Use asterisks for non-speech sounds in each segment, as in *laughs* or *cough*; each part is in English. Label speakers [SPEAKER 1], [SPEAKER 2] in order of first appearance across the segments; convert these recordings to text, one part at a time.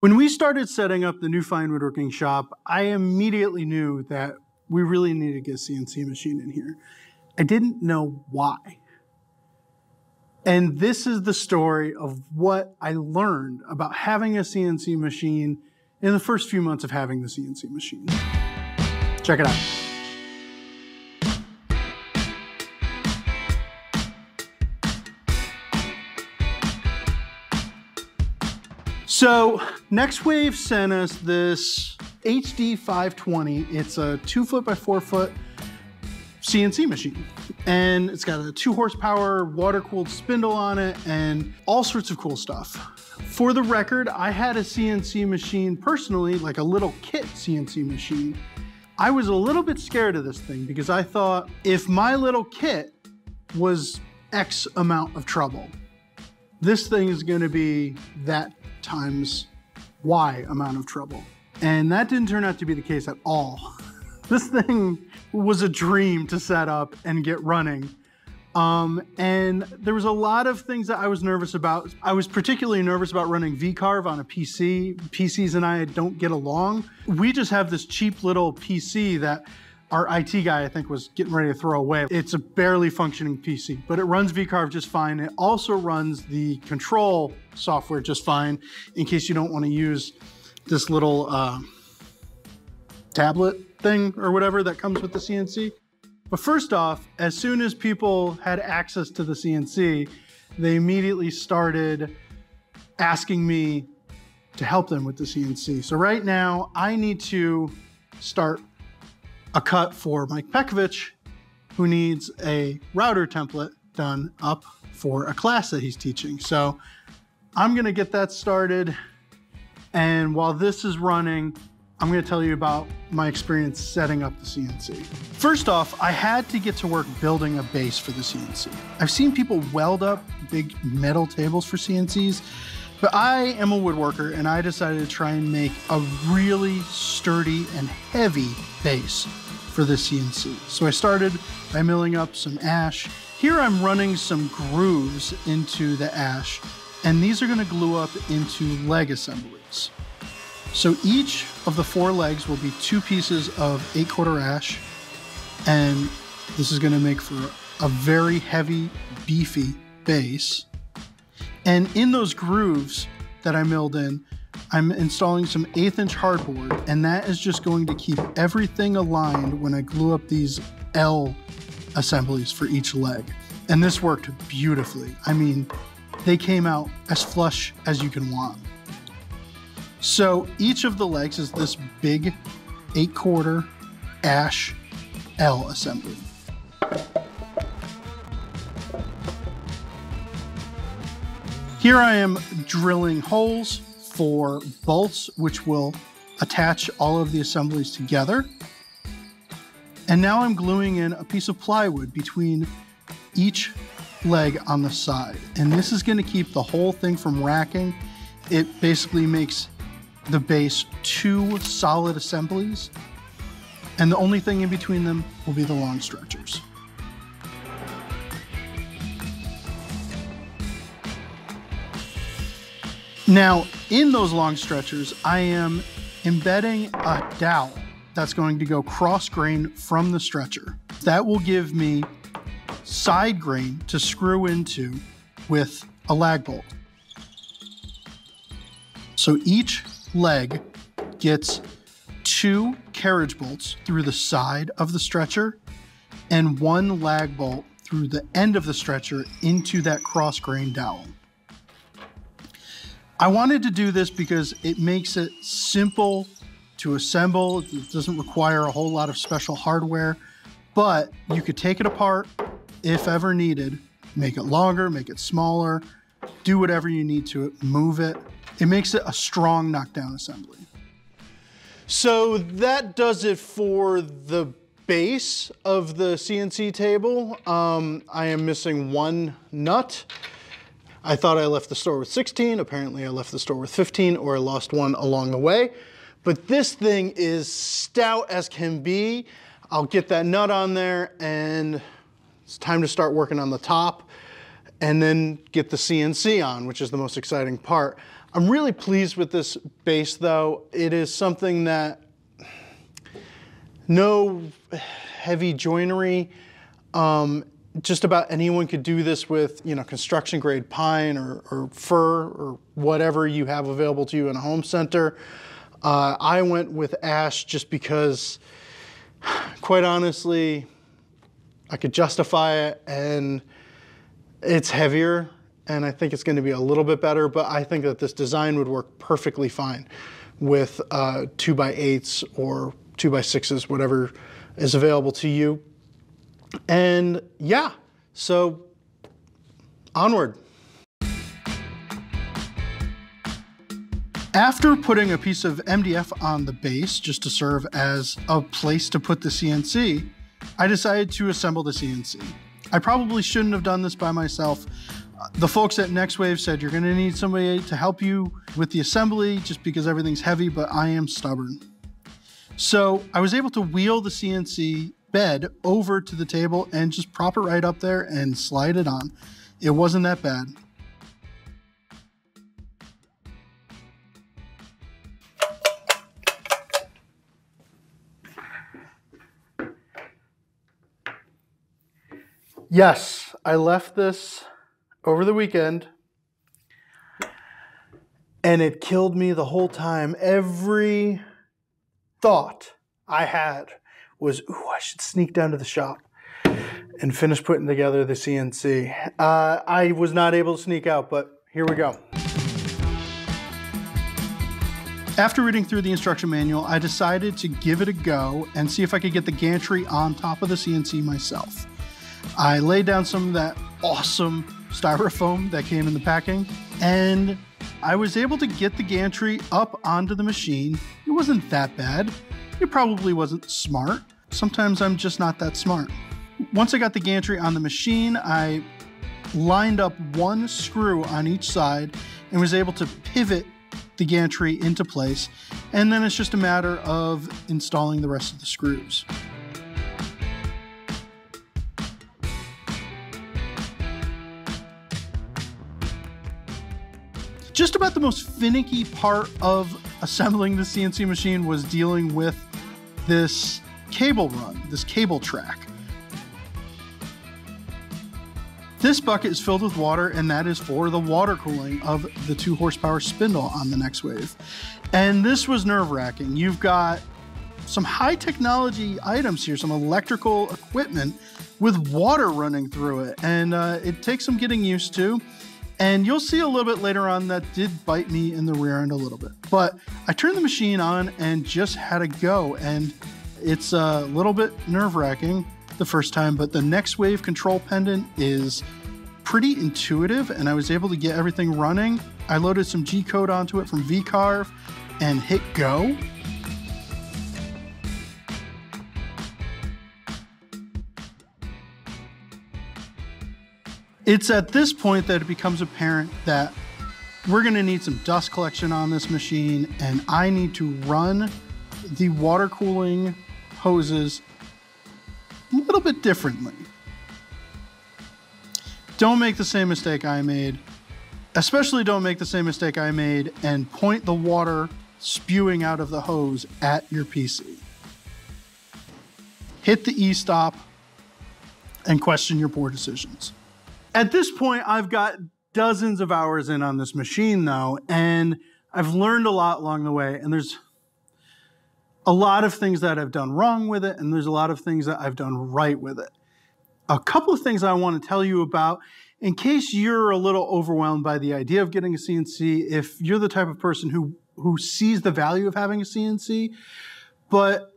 [SPEAKER 1] When we started setting up the new fine woodworking shop, I immediately knew that we really needed to get a CNC machine in here. I didn't know why. And this is the story of what I learned about having a CNC machine in the first few months of having the CNC machine. Check it out. So NextWave sent us this HD 520. It's a two foot by four foot CNC machine. And it's got a two horsepower water cooled spindle on it and all sorts of cool stuff. For the record, I had a CNC machine personally, like a little kit CNC machine. I was a little bit scared of this thing because I thought if my little kit was X amount of trouble, this thing is gonna be that times Y amount of trouble. And that didn't turn out to be the case at all. *laughs* This thing was a dream to set up and get running. Um, and there was a lot of things that I was nervous about. I was particularly nervous about running VCarve on a PC. PCs and I don't get along. We just have this cheap little PC that our IT guy, I think, was getting ready to throw away. It's a barely functioning PC, but it runs VCarve just fine. It also runs the control software just fine in case you don't want to use this little uh, tablet thing or whatever that comes with the CNC. But first off, as soon as people had access to the CNC, they immediately started asking me to help them with the CNC. So right now, I need to start a cut for Mike Pekovich, who needs a router template done up for a class that he's teaching. So I'm gonna get that started. And while this is running, I'm gonna tell you about my experience setting up the CNC. First off, I had to get to work building a base for the CNC. I've seen people weld up big metal tables for CNCs, but I am a woodworker and I decided to try and make a really sturdy and heavy base for the CNC. So I started by milling up some ash. Here I'm running some grooves into the ash and these are gonna glue up into leg assemblies. So each of the four legs will be two pieces of eight quarter ash and this is gonna make for a very heavy, beefy base. And in those grooves that I milled in, I'm installing some eighth inch hardboard and that is just going to keep everything aligned when I glue up these L assemblies for each leg. And this worked beautifully. I mean, they came out as flush as you can want. So each of the legs is this big eight quarter ash L assembly. Here I am drilling holes for bolts, which will attach all of the assemblies together. And now I'm gluing in a piece of plywood between each leg on the side. And this is gonna keep the whole thing from racking. It basically makes the base two solid assemblies. And the only thing in between them will be the long stretchers. Now, in those long stretchers, I am embedding a dowel that's going to go cross grain from the stretcher. That will give me side grain to screw into with a lag bolt. So each leg gets two carriage bolts through the side of the stretcher and one lag bolt through the end of the stretcher into that cross grain dowel. I wanted to do this because it makes it simple to assemble. It doesn't require a whole lot of special hardware, but you could take it apart if ever needed, make it longer, make it smaller, do whatever you need to it, move it. It makes it a strong knockdown assembly. So that does it for the base of the CNC table. Um, I am missing one nut. I thought I left the store with 16. Apparently I left the store with 15 or I lost one along the way. But this thing is stout as can be. I'll get that nut on there and it's time to start working on the top and then get the CNC on, which is the most exciting part. I'm really pleased with this base though. It is something that no heavy joinery. Um, just about anyone could do this with, you know, construction grade pine or, or fir or whatever you have available to you in a home center. Uh, I went with ash just because, quite honestly, I could justify it and it's heavier and I think it's going to be a little bit better, but I think that this design would work perfectly fine with uh, two by eights or two by sixes, whatever is available to you. And yeah, so onward. After putting a piece of MDF on the base just to serve as a place to put the CNC, I decided to assemble the CNC. I probably shouldn't have done this by myself. The folks at NextWave said you're going to need somebody to help you with the assembly just because everything's heavy, but I am stubborn. So I was able to wheel the CNC bed over to the table and just prop it right up there and slide it on. It wasn't that bad. Yes, I left this over the weekend and it killed me the whole time. Every thought I had was, ooh, I should sneak down to the shop and finish putting together the CNC. Uh, I was not able to sneak out, but here we go. After reading through the instruction manual, I decided to give it a go and see if I could get the gantry on top of the CNC myself. I laid down some of that awesome styrofoam that came in the packing and I was able to get the gantry up onto the machine. It wasn't that bad. It probably wasn't smart. Sometimes I'm just not that smart. Once I got the gantry on the machine, I lined up one screw on each side and was able to pivot the gantry into place. And then it's just a matter of installing the rest of the screws. Just about the most finicky part of assembling the CNC machine was dealing with this cable run, this cable track. This bucket is filled with water, and that is for the water cooling of the two horsepower spindle on the NextWave. And this was nerve wracking. You've got some high technology items here, some electrical equipment with water running through it, and uh, it takes some getting used to. And you'll see a little bit later on that did bite me in the rear end a little bit. But I turned the machine on and just had a go. And it's a little bit nerve wracking the first time, but the NextWave control pendant is pretty intuitive and I was able to get everything running. I loaded some G code onto it from VCarve and hit go. It's at this point that it becomes apparent that we're gonna need some dust collection on this machine and I need to run the water cooling hoses a little bit differently. Don't make the same mistake I made. Especially don't make the same mistake I made and point the water spewing out of the hose at your PC. Hit the e-stop and question your poor decisions. At this point, I've got dozens of hours in on this machine though, and I've learned a lot along the way, and there's a lot of things that I've done wrong with it, and there's a lot of things that I've done right with it. A couple of things I want to tell you about in case you're a little overwhelmed by the idea of getting a CNC, if you're the type of person who, who sees the value of having a CNC, but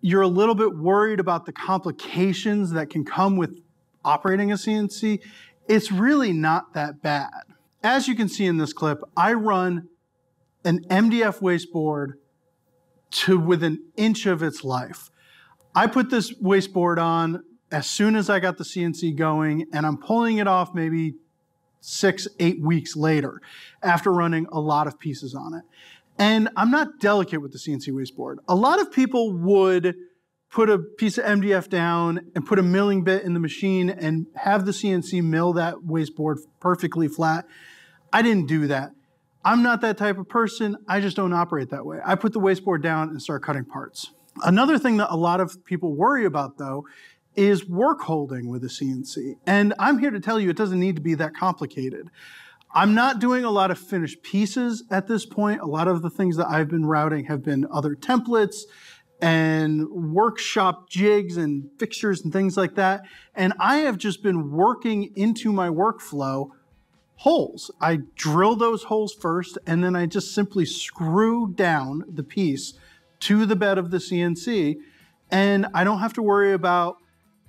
[SPEAKER 1] you're a little bit worried about the complications that can come with operating a CNC, it's really not that bad. As you can see in this clip, I run an MDF wasteboard to within an inch of its life. I put this wasteboard on as soon as I got the CNC going, and I'm pulling it off maybe six, eight weeks later after running a lot of pieces on it. And I'm not delicate with the CNC wasteboard. A lot of people would put a piece of MDF down and put a milling bit in the machine and have the CNC mill that wasteboard perfectly flat. I didn't do that. I'm not that type of person. I just don't operate that way. I put the wasteboard down and start cutting parts. Another thing that a lot of people worry about though is work holding with a CNC. And I'm here to tell you it doesn't need to be that complicated. I'm not doing a lot of finished pieces at this point. A lot of the things that I've been routing have been other templates and workshop jigs and fixtures and things like that. And I have just been working into my workflow holes. I drill those holes first and then I just simply screw down the piece to the bed of the CNC and I don't have to worry about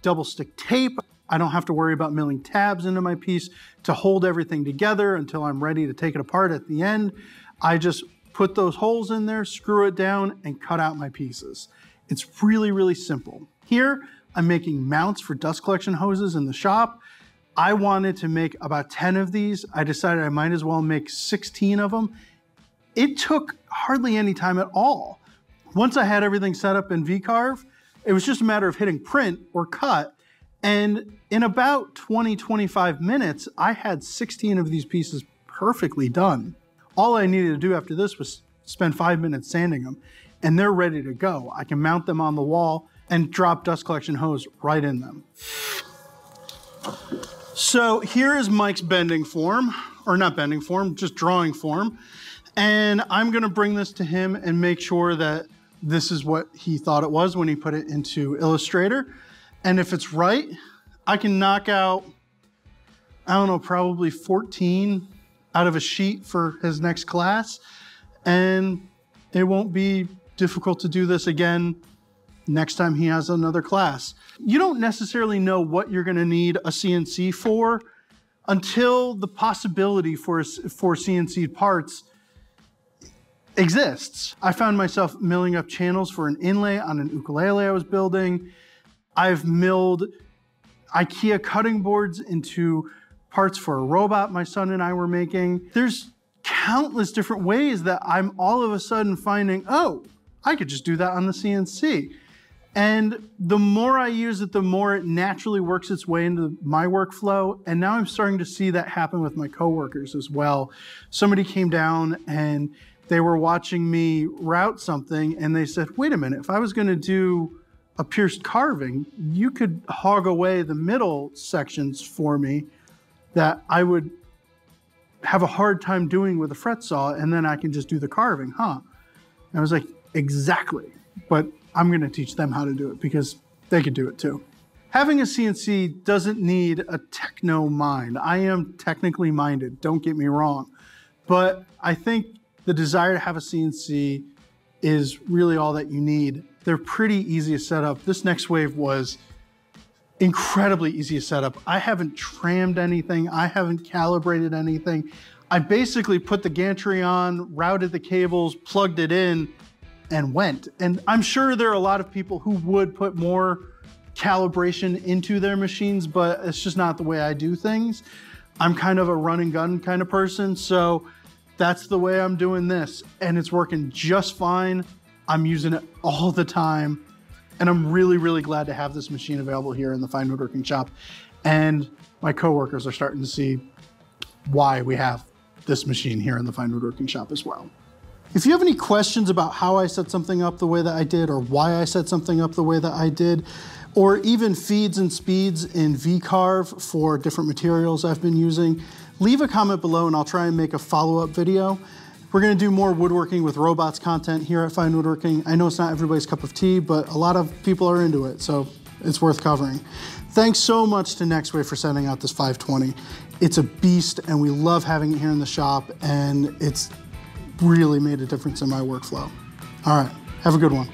[SPEAKER 1] double stick tape. I don't have to worry about milling tabs into my piece to hold everything together until I'm ready to take it apart at the end. I just put those holes in there, screw it down, and cut out my pieces. It's really, really simple. Here, I'm making mounts for dust collection hoses in the shop. I wanted to make about 10 of these. I decided I might as well make 16 of them. It took hardly any time at all. Once I had everything set up in VCarve, it was just a matter of hitting print or cut. And in about 20, 25 minutes, I had 16 of these pieces perfectly done. All I needed to do after this was spend five minutes sanding them and they're ready to go. I can mount them on the wall and drop dust collection hose right in them. So here is Mike's bending form, or not bending form, just drawing form. And I'm gonna bring this to him and make sure that this is what he thought it was when he put it into Illustrator. And if it's right, I can knock out, I don't know, probably 14 out of a sheet for his next class. And it won't be difficult to do this again next time he has another class. You don't necessarily know what you're gonna need a CNC for until the possibility for, for CNC parts exists. I found myself milling up channels for an inlay on an ukulele I was building. I've milled IKEA cutting boards into parts for a robot my son and I were making. There's countless different ways that I'm all of a sudden finding, oh, I could just do that on the CNC. And the more I use it, the more it naturally works its way into my workflow. And now I'm starting to see that happen with my coworkers as well. Somebody came down and they were watching me route something and they said, wait a minute, if I was going to do a pierced carving, you could hog away the middle sections for me that I would have a hard time doing with a fret saw and then I can just do the carving, huh? And I was like, exactly. But I'm going to teach them how to do it because they could do it too. Having a CNC doesn't need a techno mind. I am technically minded, don't get me wrong. But I think the desire to have a CNC is really all that you need. They're pretty easy to set up. This NextWave was incredibly easy to set up. I haven't trammed anything. I haven't calibrated anything. I basically put the gantry on, routed the cables, plugged it in, and went. And I'm sure there are a lot of people who would put more calibration into their machines, but it's just not the way I do things. I'm kind of a run and gun kind of person. So that's the way I'm doing this. And it's working just fine. I'm using it all the time. And I'm really, really glad to have this machine available here in the Fine Woodworking Shop. And my coworkers are starting to see why we have this machine here in the Fine Woodworking Shop as well. If you have any questions about how I set something up the way that I did or why I set something up the way that I did, or even feeds and speeds in VCarve for different materials I've been using, leave a comment below and I'll try and make a follow-up video. We're gonna do more woodworking with robots content here at Fine Woodworking. I know it's not everybody's cup of tea, but a lot of people are into it, so it's worth covering. Thanks so much to Nextwave for sending out this 520. It's a beast and we love having it here in the shop and it's really made a difference in my workflow. All right, have a good one.